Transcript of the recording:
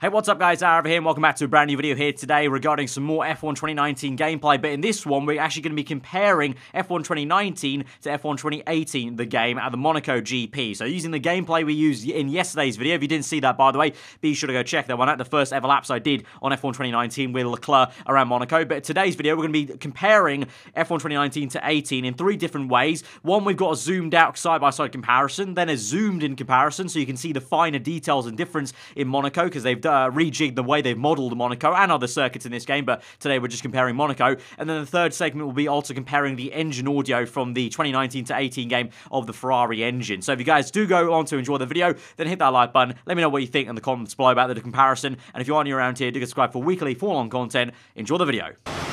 Hey, what's up guys, Arav here and welcome back to a brand new video here today regarding some more F1 2019 gameplay, but in this one we're actually going to be comparing F1 2019 to F1 2018, the game at the Monaco GP. So using the gameplay we used in yesterday's video, if you didn't see that by the way, be sure to go check that one out, the first ever laps I did on F1 2019 with Leclerc around Monaco, but today's video we're going to be comparing F1 2019 to 18 in three different ways. One, we've got a zoomed out side-by-side -side comparison, then a zoomed in comparison, so you can see the finer details and difference in Monaco, because they've uh, rejigged the way they've modelled Monaco and other circuits in this game, but today we're just comparing Monaco. And then the third segment will be also comparing the engine audio from the 2019 to 18 game of the Ferrari engine. So if you guys do go on to enjoy the video, then hit that like button. Let me know what you think in the comments below about the comparison. And if you are new around here, do subscribe for weekly full-on content. Enjoy the video.